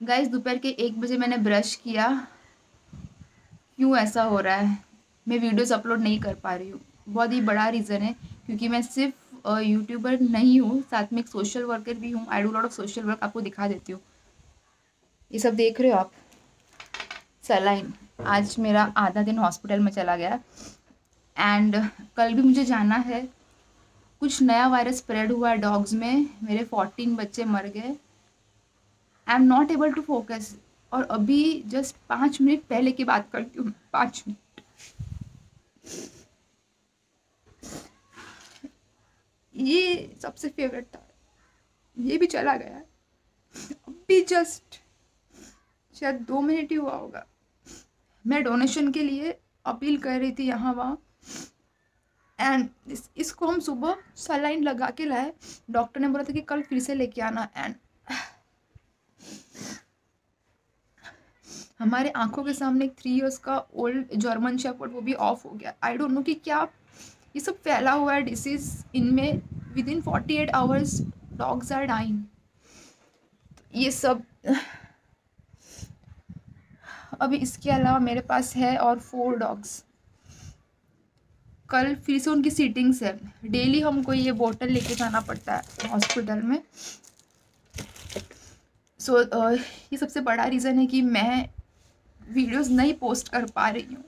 Guys दोपहर के एक बजे मैंने ब्रश किया। क्यों ऐसा हो रहा है? मैं वीडियोस अपलोड नहीं कर पा रही हूँ। बहुत ही बड़ा रीज़न है, क्योंकि मैं सिर्फ़ यूट्यूबर नहीं हूँ, साथ में एक सोशल वर्कर भी हूँ। I do lot of social work आपको दिखा देती हूँ। ये सब देख रहे हो आप? सलाइन आज मेरा आधा दिन हॉस्पिटल में चला गया। एंड कल भी मुझे जाना है। कुछ नया वायरस स्प्रेड हुआ है डॉग्स में। मेरे फोर्टीन बच्चे मर गए। I am not able to focus और अभी जस्ट पाँच मिनट पहले की बात करती हूँ पाँच मिनट। ये सबसे फेवरेट था। ये भी चला गया। अभी जस्ट शायद दो मिनट ही हुआ होगा। मैं डोनेशन के लिए अपील कर रही थी यहाँ वहाँ। एंड इस, इसको हम सुबह सलाइन लगा के लाए। डॉक्टर ने बोला था कि कल फिर से लेके आना। एंड हमारे आँखों के सामने एक थ्री इयर्स का ओल्ड जर्मन शेपर्ड वो भी ऑफ़ हो गया। आई डोंट नो कि क्या ये सब फैला हुआ है डिसीज इनमें। Within forty eight hours dogs are dying ये सब अभी इसके अलावा मेरे पास है और फोर डॉग्स कल फिर से उनकी सीटिंग्स है। डेली हमको ये बोतल लेके जाना पड़ता है हॉस्पिटल में। सो so, uh, ये सबसे बड़ा रीज़न है कि मैं वीडियोस नहीं पोस्ट कर पा रही हूँ।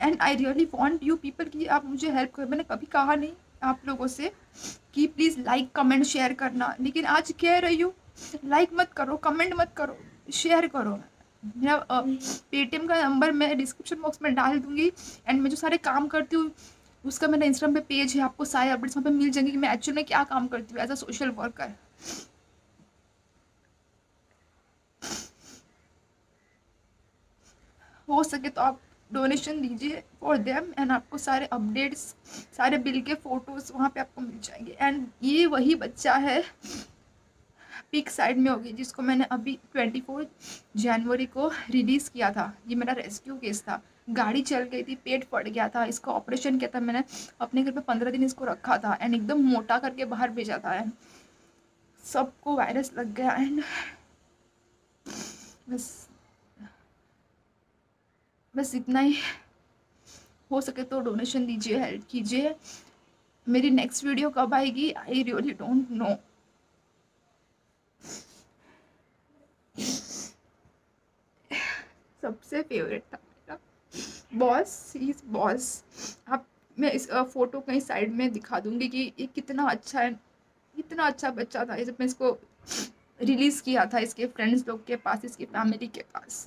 And I really want you people कि आप मुझे हेल्प करो। मैंने कभी कहा नहीं आप लोगों से कि प्लीज़ लाइक कमेंट शेयर करना। लेकिन आज कह रही हूँ लाइक मत करो कमेंट मत करो शेयर करो। मेरा पेटीएम का नंबर मैं डिस्क्रिप्शन बॉक्स में डाल दूँगी। एंड मैं जो सारे काम करती हूँ, उसका मेरा इंस्टाग्राम पे पेज है। आपको सारे अपडेट्स वहाँ पे मिल जाएँगे कि मैं एक्चुअल में क्या काम करती हूँ एज अ सोशल वर्कर सके तो आप डोनेशन दीजिए फॉर देम एंड आपको सारे अपडेट्स सारे बिल के फ़ोटोज़ वहाँ पे आपको मिल जाएँगे। एंड ये वही बच्चा है पिक साइड में होगी, जिसको मैंने अभी ट्वेंटी फोर जनवरी को रिलीज़ किया था। ये मेरा रेस्क्यू केस था। गाड़ी चल गई थी, पेट फट गया था। इसका ऑपरेशन किया था मैंने। अपने घर पे पंद्रह दिन इसको रखा था एंड एकदम मोटा करके बाहर भेजा था। एंड सबको वायरस लग गया। एंड बस बस इतना ही। हो सके तो डोनेशन दीजिए हेल्प कीजिए। मेरी नेक्स्ट वीडियो कब आएगी? आई रियली डोंट नो सबसे फेवरेट था मेरा। बॉस इज़ बॉस आप, मैं इस फ़ोटो कहीं साइड में दिखा दूँगी कि ये कितना अच्छा है कितना अच्छा बच्चा था। जब मैं इसको रिलीज़ किया था, इसके फ्रेंड्स लोग के पास, इसकी फैमिली के पास।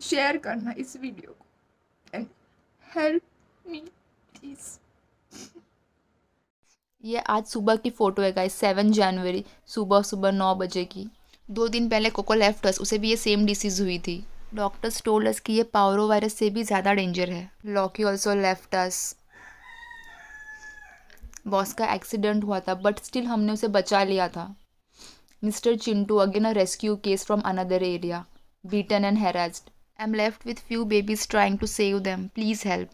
शेयर करना इस वीडियो को. एंड हेल्प मी प्लीज़ ये आज सुबह की फ़ोटो है गाइस सेवन जनवरी सुबह सुबह नौ बजे की. दो दिन पहले कोको लेफ़्ट अस उसे भी ये सेम डिसीज़ हुई थी. डॉक्टर्स टोल्ड अस कि ये पावरो वायरस से भी ज़्यादा डेंजर है. Lucky also left us boss का एक्सीडेंट हुआ था बट स्टिल हमने उसे बचा लिया था। Mister Chintu, again a rescue case from another area beaten and harassed I am left with few babies trying to save them please help